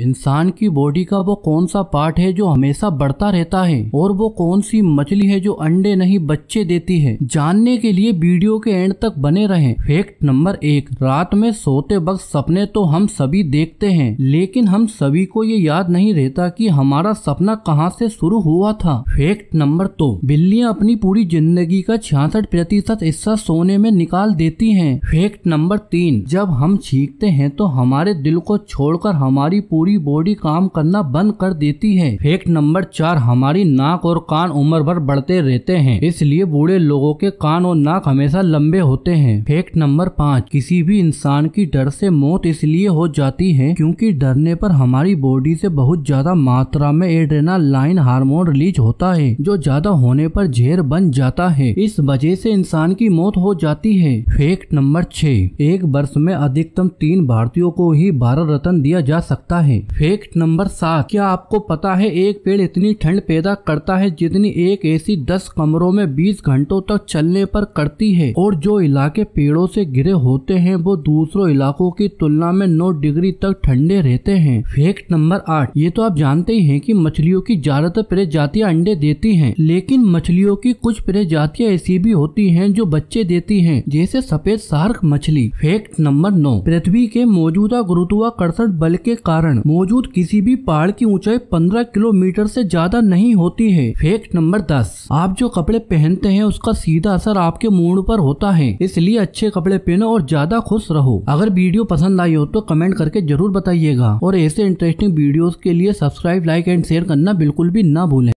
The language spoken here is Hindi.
इंसान की बॉडी का वो कौन सा पार्ट है जो हमेशा बढ़ता रहता है? और वो कौन सी मछली है जो अंडे नहीं, बच्चे देती है? जानने के लिए वीडियो के एंड तक बने रहें। फैक्ट नंबर एक, रात में सोते वक्त सपने तो हम सभी देखते हैं, लेकिन हम सभी को ये याद नहीं रहता कि हमारा सपना कहाँ से शुरू हुआ था। फैक्ट नंबर दो, बिल्लियाँ अपनी पूरी ज़िंदगी का छियासठ प्रतिशत हिस्सा सोने में निकाल देती है। फैक्ट नंबर तीन, जब हम छींकते हैं तो हमारे दिल को छोड़कर हमारी पूरी पूरी बॉडी काम करना बंद कर देती है। फैक्ट नंबर चार, हमारी नाक और कान उम्र भर बढ़ते रहते हैं। इसलिए बूढ़े लोगों के कान और नाक हमेशा लंबे होते हैं। फैक्ट नंबर पाँच, किसी भी इंसान की डर से मौत इसलिए हो जाती है क्योंकि डरने पर हमारी बॉडी से बहुत ज़्यादा मात्रा में लाइन हार्मोन रिलीज़ होता है, जो ज़्यादा होने पर जहर बन जाता है। इस वजह से इंसान की मौत हो जाती है। फैक्ट नंबर छह एक वर्ष में अधिकतम तीन भारतीयों को ही भारत रत्न दिया जा सकता है। है। फैक्ट नंबर सात। क्या आपको पता है एक पेड़ इतनी ठंड पैदा करता है जितनी एक एसी दस कमरों में 20 घंटों तक चलने पर करती है? और जो इलाके पेड़ों से घिरे होते हैं, वो दूसरों इलाकों की तुलना में नौ डिग्री तक ठंडे रहते हैं। फैक्ट नंबर आठ। ये तो आप जानते ही हैं कि मछलियों की ज़्यादातर प्रजातियाँ अंडे देती हैं, लेकिन मछलियों की कुछ प्रजातियाँ ऐसी भी होती हैं जो बच्चे देती हैं, जैसे सफ़ेद सार्क मछली। फैक्ट नंबर नौ। पृथ्वी के मौजूदा गुरुत्वाकर्षण बल के कारण मौजूद किसी भी पहाड़ की ऊंचाई 15 किलोमीटर से ज़्यादा नहीं होती है। फैक्ट नंबर 10 आप जो कपड़े पहनते हैं, उसका सीधा असर आपके मूड पर होता है। इसलिए अच्छे कपड़े पहनो और ज़्यादा खुश रहो। अगर वीडियो पसंद आई हो तो कमेंट करके ज़रूर बताइएगा। और ऐसे इंटरेस्टिंग वीडियो के लिए सब्सक्राइब लाइक एंड शेयर करना बिल्कुल भी न भूलें।